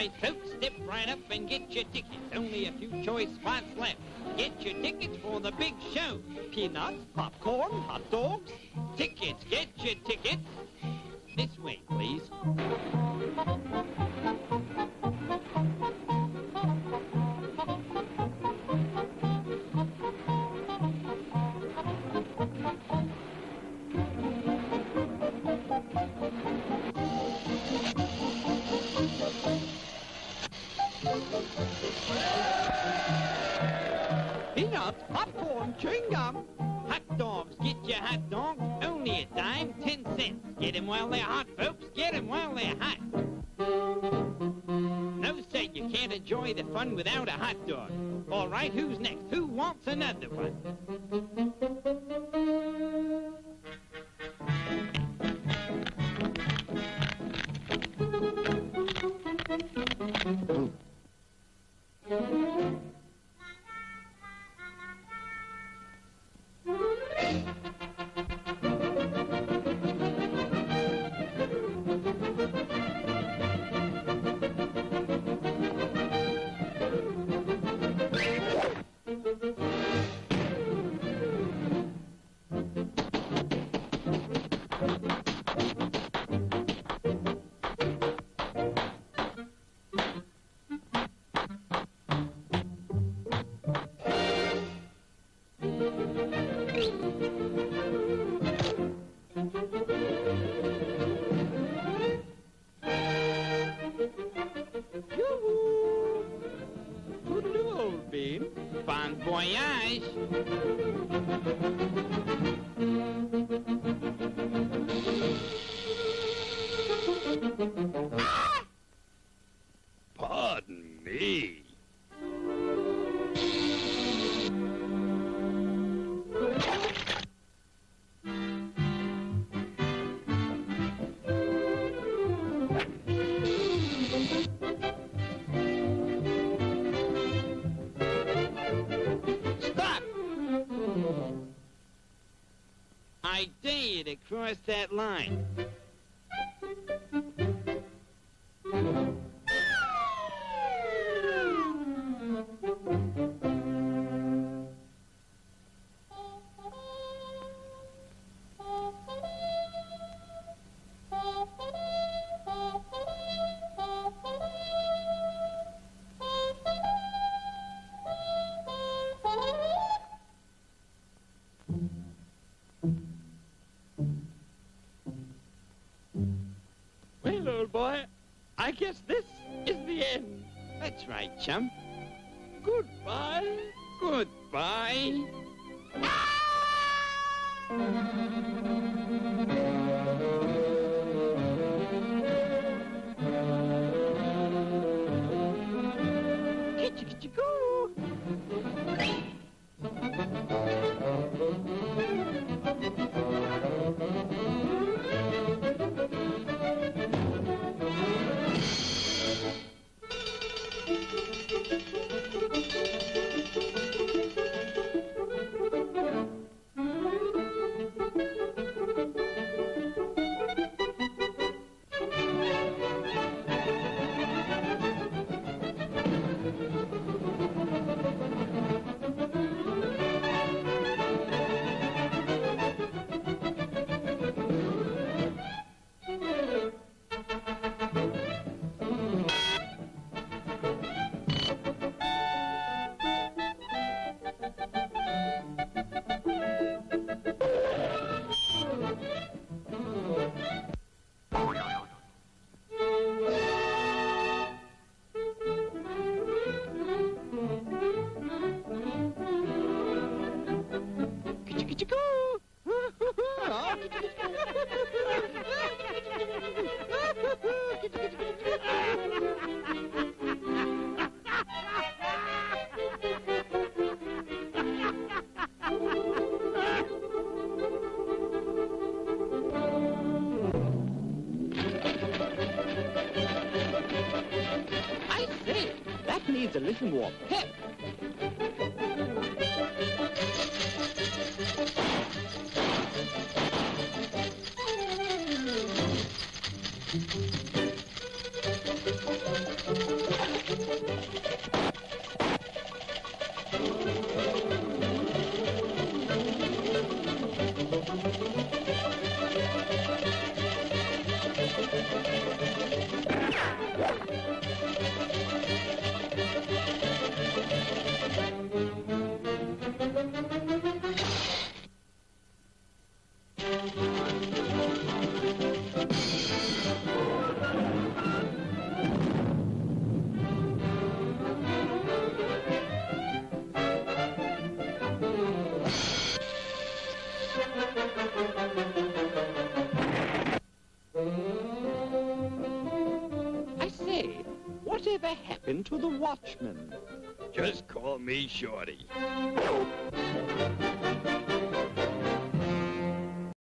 right, folks, step right up and get your tickets. Only a few choice spots left. Get your tickets for the big show. Peanuts, popcorn, hot dogs. Tickets, get your tickets. Peanuts, popcorn, chewing gum. Hot dogs, get your hot dogs. Only a dime, ten cents. Get 'em while they're hot, folks. Get 'em while they're hot. No, sir, you can't enjoy the fun without a hot dog. All right, who's next? Who wants another one? Bean. Goiás. I dare you to cross that line. Chum. Goodbye. Goodbye. Kitchi-kitchi-goo. Needs a little more pep. Happened to the watchman? Just call me Shorty.